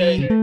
Yeah.